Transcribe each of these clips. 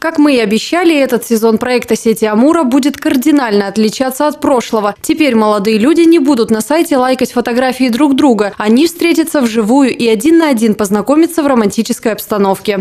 Как мы и обещали, этот сезон проекта «Сети Амура» будет кардинально отличаться от прошлого. Теперь молодые люди не будут на сайте лайкать фотографии друг друга. Они встретятся вживую и один на один познакомятся в романтической обстановке.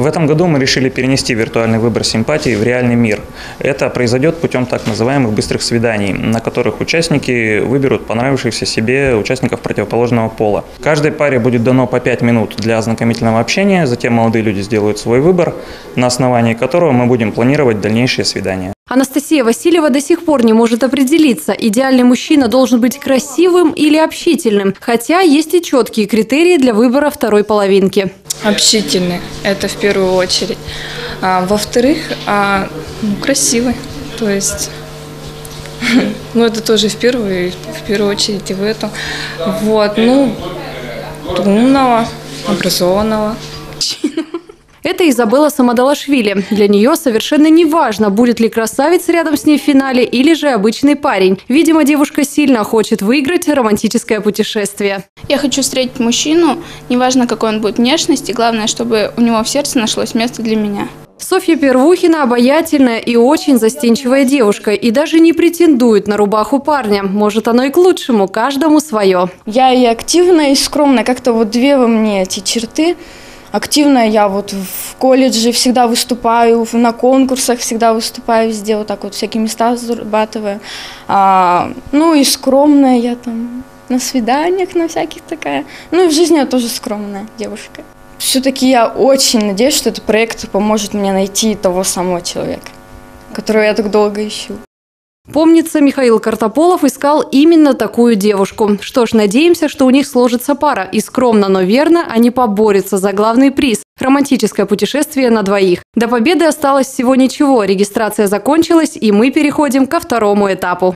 В этом году мы решили перенести виртуальный выбор симпатии в реальный мир. Это произойдет путем так называемых быстрых свиданий, на которых участники выберут понравившихся себе участников противоположного пола. Каждой паре будет дано по 5 минут для ознакомительного общения, затем молодые люди сделают свой выбор, на основании которого мы будем планировать дальнейшие свидания. Анастасия Васильева до сих пор не может определиться, идеальный мужчина должен быть красивым или общительным, хотя есть и четкие критерии для выбора второй половинки. Общительный, это в первую очередь. А, во-вторых, а, ну, красивый, то есть... Ну, это тоже в первую, в первую очередь и в этом. Вот, ну, умного, образованного. Это Изабелла Самодалашвили. Для нее совершенно не важно, будет ли красавец рядом с ней в финале или же обычный парень. Видимо, девушка сильно хочет выиграть романтическое путешествие. Я хочу встретить мужчину, неважно какой он будет внешности, главное, чтобы у него в сердце нашлось место для меня. Софья Первухина обаятельная и очень застенчивая девушка и даже не претендует на рубаху парня. Может, оно и к лучшему, каждому свое. Я и активная, и скромная. Как-то вот две во мне эти черты – активная. Я вот в колледже всегда выступаю, на конкурсах всегда выступаю везде, вот так вот всякие места зарабатываю. А, ну и скромная я там на свиданиях, на всяких такая. Ну и в жизни я тоже скромная девушка. Все-таки я очень надеюсь, что этот проект поможет мне найти того самого человека, которого я так долго ищу. Помнится, Михаил Картополов искал именно такую девушку. Что ж, надеемся, что у них сложится пара. И скромно, но верно они поборются за главный приз – романтическое путешествие на двоих. До победы осталось всего ничего. Регистрация закончилась, и мы переходим ко второму этапу.